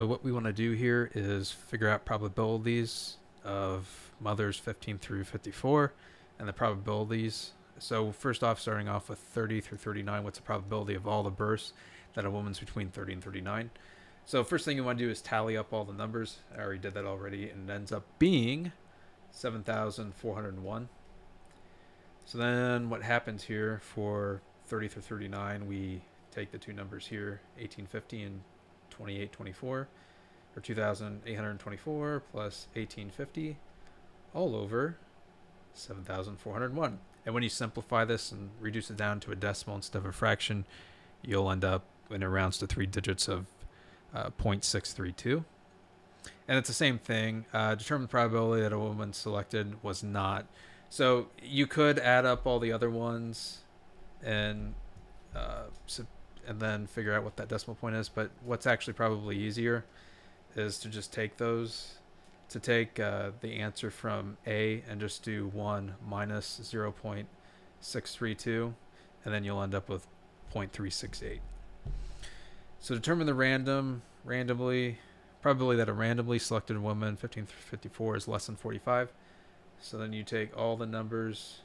So what we want to do here is figure out probabilities of mothers 15 through 54 and the probabilities. So first off, starting off with 30 through 39, what's the probability of all the births that a woman's between 30 and 39? So first thing you want to do is tally up all the numbers. I already did that already, and it ends up being 7,401. So then what happens here for 30 through 39, we take the two numbers here, 1850 and 2824, or 2,824 plus 1850, all over 7,401. And when you simplify this and reduce it down to a decimal instead of a fraction, you'll end up when it rounds to three digits of uh, 0.632. And it's the same thing. Uh, determine the probability that a woman selected was not. So you could add up all the other ones and uh, and then figure out what that decimal point is. But what's actually probably easier is to just take those, to take uh, the answer from A and just do 1 minus 0.632, and then you'll end up with 0.368. So determine the random, randomly, probability that a randomly selected woman, 15 through 54, is less than 45. So then you take all the numbers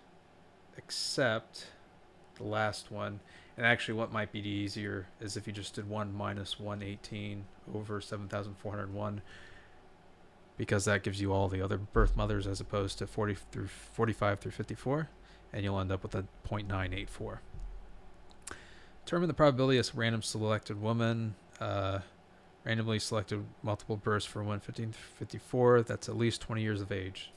except the last one. And actually, what might be easier is if you just did 1 minus 118 over 7,401, because that gives you all the other birth mothers as opposed to 40 through 45 through 54, and you'll end up with a 0.984. Determine the probability of random selected woman, uh, randomly selected multiple births for 115 54, that's at least 20 years of age.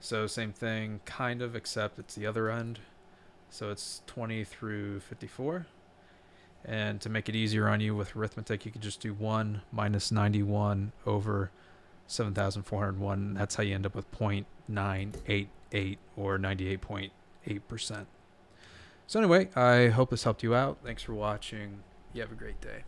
So same thing, kind of, except it's the other end. So it's 20 through 54. And to make it easier on you with arithmetic, you could just do 1 minus 91 over 7,401. That's how you end up with 0.988 or 98.8%. So anyway, I hope this helped you out. Thanks for watching. You have a great day.